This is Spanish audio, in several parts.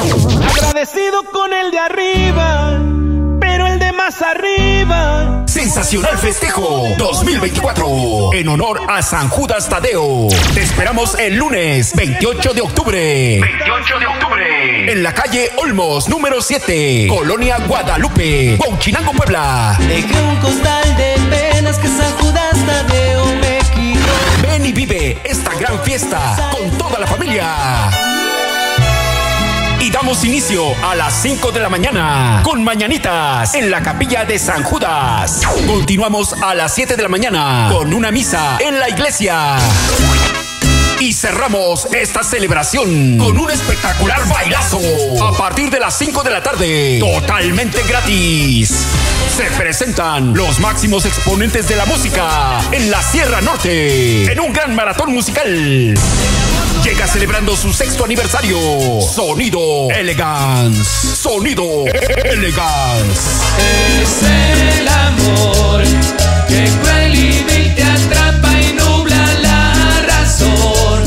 Agradecido con el de arriba, pero el de más arriba. Sensacional Festejo 2024 en honor a San Judas Tadeo. Te esperamos el lunes 28 de octubre. 28 de octubre. En la calle Olmos, número 7, Colonia Guadalupe, Huachinango, Puebla. Dejé un costal de penas que San Judas Tadeo me quitó. Ven y vive esta gran fiesta con toda la familia. Damos inicio a las 5 de la mañana con mañanitas en la capilla de San Judas. Continuamos a las 7 de la mañana con una misa en la iglesia. Y cerramos esta celebración con un espectacular bailazo a partir de las 5 de la tarde, totalmente gratis. Se presentan los máximos exponentes de la música en la Sierra Norte, en un gran maratón musical. Llega celebrando su sexto aniversario. Sonido Elegance. Sonido Elegance. Es el amor que cruel y vil te atrapa y nubla la razón.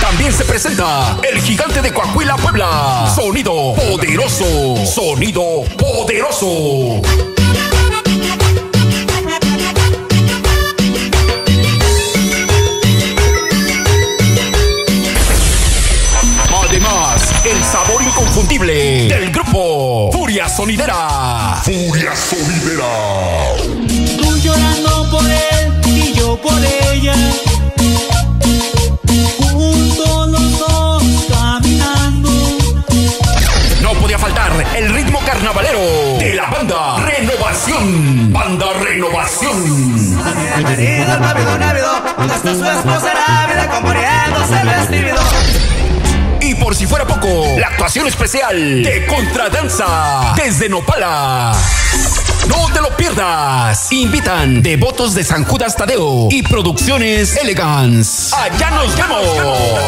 También se presenta el gigante de Coahuila, Puebla. Sonido poderoso. Sonido poderoso. Furia Sonidera. Furia Sonidera. Tú llorando por él y yo por ella. Juntos los dos caminando. No podía faltar el ritmo carnavalero de la banda Renovación. Banda Renovación. Marido, el marido, návido, hasta su esposa por si fuera poco, la actuación especial de Contradanza desde Nopala. No te lo pierdas. Invitan Devotos de San Judas Tadeo y Producciones Elegance. Allá nos vemos.